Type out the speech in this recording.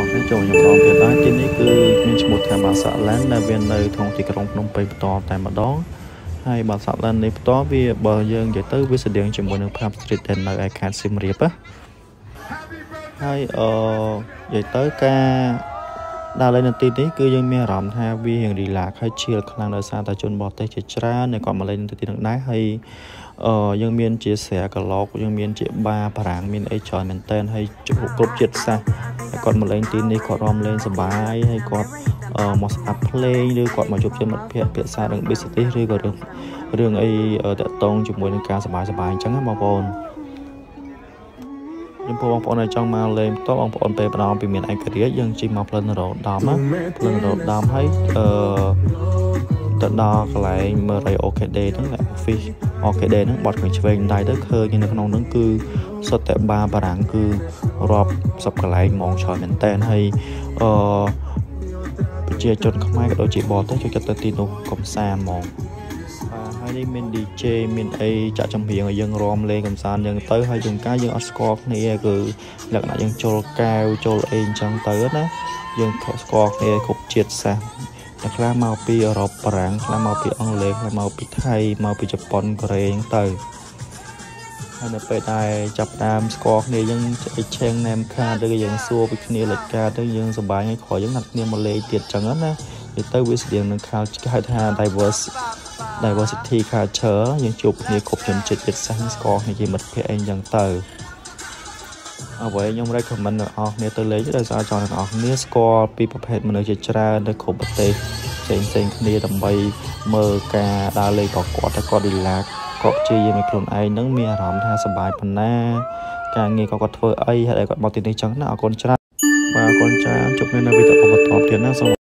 បងប្អូននេះចូលខ្ញុំម្ដងទៀតដែរទីនេះគឺមានឈ្មោះថាបាសាឡានដែលវានៅក្នុងទីក្រុងភ្នំពេញបន្តតែម្ដងហើយបាសាឡាននេះបន្តវាបើយើងនិយាយទៅវាស្តៀងជាមួយនឹង Pub Street ដែលនៅឯខេត្តសៀមរាបណាហើយអឺនិយាយទៅការ ដើរលេងនៅទីនេះគឺយើងមានអារម្មណ៍ថាវារៀងរីឡាហើយឈៀលខ្លាំងដោយសារតែជនបរទេសជាច្រើនដែលគាត់មកលេងនៅទីនេះដែរហើយអឺយើងមានជាស្រែកឡោកយើងមានជាបារបារាំងមានអីច្រើនមែនតើហើយគ្រប់ជាតិសាសហើយគាត់មកលេងទីនេះគាត់រំលេងសប្បាយហើយគាត់មកស្ដាប់ភ្លេងឬគាត់មកជួបជុំមិត្តភ័ក្តិភាសារឿង business ឬក៏រឿងរឿងអីតាក់ទងជាមួយនឹងការសប្បាយសប្បាយអញ្ចឹងណាបងប្អូន ចំពោះបងប្អូនដែលចង់មកលេងផ្ទាល់បងប្អូនពេលបណ្ដោះពីមានឯករាជ្យយើងជិះមកផ្លិនរ៉ូដាមណាផ្លិនរ៉ូដាមហើយអឺទៅដល់កន្លែងមើល OKD ហ្នឹង office OKD ហ្នឹងបត់ខាងឆ្វេងដៃទៅឃើញនៅក្នុងហ្នឹងគឺសុទ្ធតែបាបារាំងគឺរាប់សពកន្លែងហ្មងច្រើនមែនតើហើយអឺប្រជាជនខ្មែរក៏ដូចជាបរទេសចូលចិត្តទៅទីនោះកំសាន្តហ្មង ហើយនេះមាន DJ មានអីចាក់ចម្រៀងឲ្យយើងរាំលេងកំសាន្តយើងទៅហើយជួនកាលយើងអត់ស្គាល់គ្នាគឺលក្ខណៈយើងចូលកែវចូលអីអញ្ចឹងទៅណាយើងស្គាល់គ្នាគ្រប់ជាតិសាសន៍តែខ្លះមកពីអឺរ៉ុបបារាំងខ្លះមកពីអង់គ្លេសខ្លះមកពីថៃមកពីជប៉ុនកូរ៉េទៅហើយនៅពេលដែលចាប់ដើមស្គាល់គ្នាយើងឆេងណែមខាឬយើងសួរពីគ្នាលេខការទៅយើងសប្បាយហើយក្រោយយើងណាត់គ្នាមកលេងទៀតចឹងណានិយាយទៅវាស្តៀងនឹងខោហៅថា diverse diversity culture យើងជួបគ្នាគ្រប់ជនជាតិជាតិសាសន៍ស្គាល់គ្នាជាមិត្តភ័ក្តិអីចឹងទៅអ្វីខ្ញុំ recommend ដល់អស់គ្នាទៅលេងដោយសារចង់ទាំងអស់គ្នាស្គាល់ពីប្រភេទមនុស្សជាច្រើននៅគ្រប់ប្រទេសផ្សេងផ្សេងគ្នាដើម្បីមើលការដើរលេងក៏គាត់តែគាត់ relax គាត់ព្យាយាមឲ្យខ្លួនឯងនឹងមានអារម្មណ៍ថាសប្បាយប៉ុណ្ណា ការងារក៏គាត់ធ្វើអីហើយគាត់មកទីនេះចឹងណាអរគុណច្រើនបាទអរគុណច្រើនជួបគ្នានៅវីដេអូបន្តទៀតណាសូម